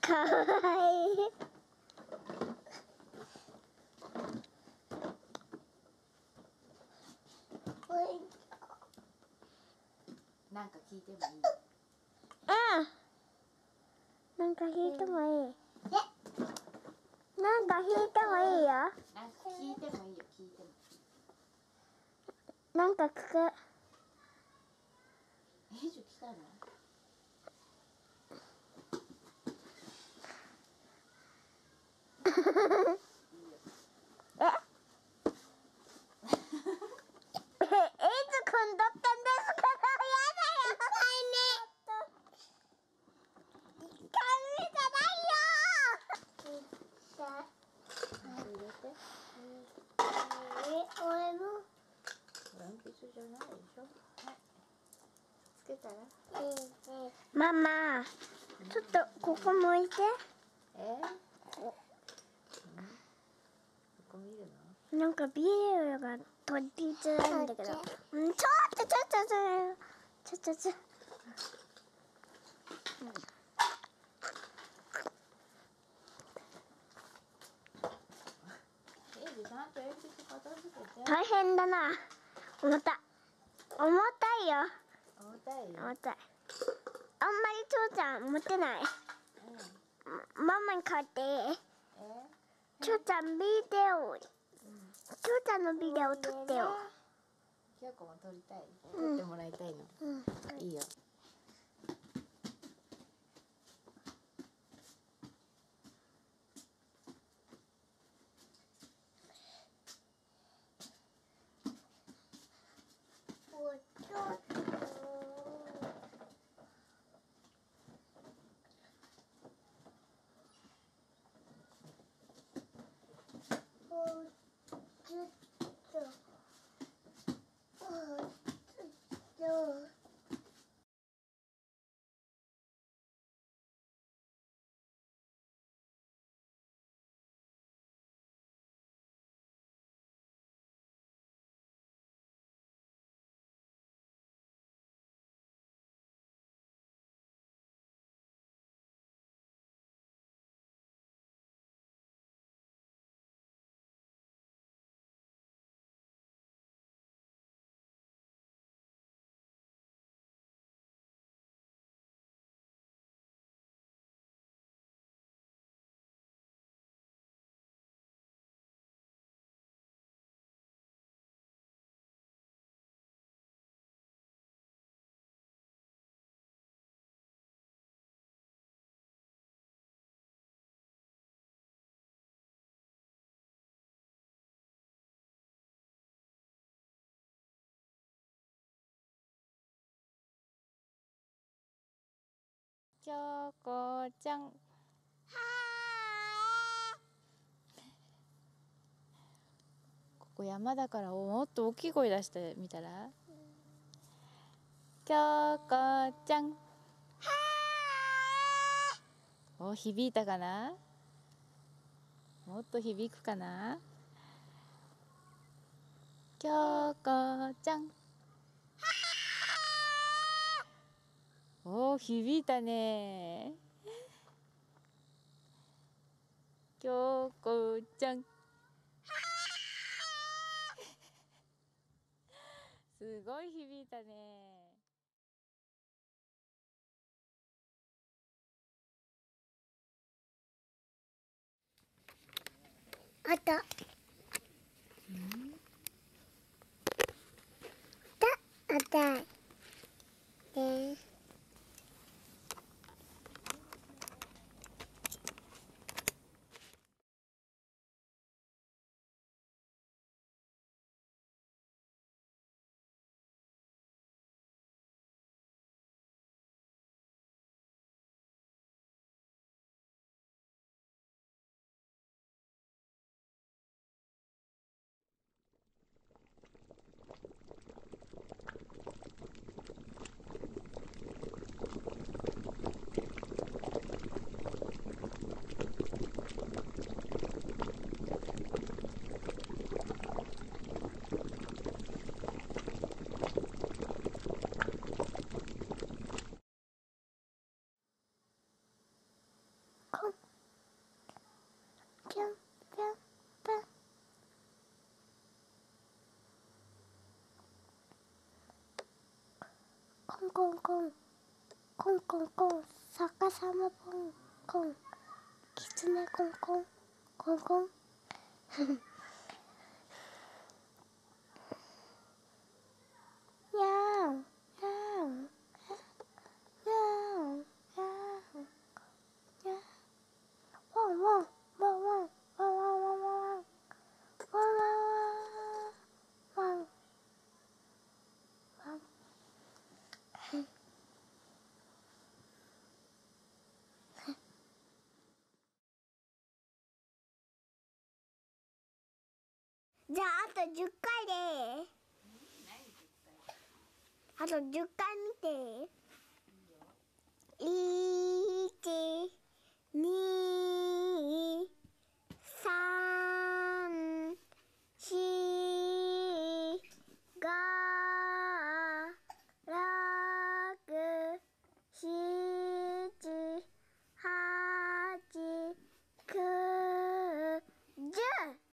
かわいい。なんか聞いてもいい？うんなんか弾いてもいいなんか弾いてもいいよ。なんか聞いてもいいよ聞いても。なんか聞くえ？じゃ来たのええいつくんどったんですかやだよ神じゃないよ入れてえ、俺も鉛筆じゃないでしょはいつけたらママちょっとここ向いて。え？ー、ここ見るのなんかビデオが撮りづらいんだけど。うん、ちょっとちょっとちょっと。ちょっと大変だな。重た重たいよ重たいよ。重たい。あんまり父ちゃん持ってない。うん。ママに買って父ちゃんビデオ。父ちゃんのビデオ撮ってよ。京子も撮りたい。うん撮ってもらいたいの、うん。いいよ京子ちゃん。はここ山だからもっと大きい声出してみたら？京子ちゃん。はお響いたかな？もっと響くかな？京子ちゃん。おー響いたね京子ちゃんすごい響いたねあった。だ、あったい。で。ぴょんぴょんぴょんコンコンコンコンコンコン逆さまポンコンきつねコンコンコンコンやーゃーじゃああと10回であと10回見ていい。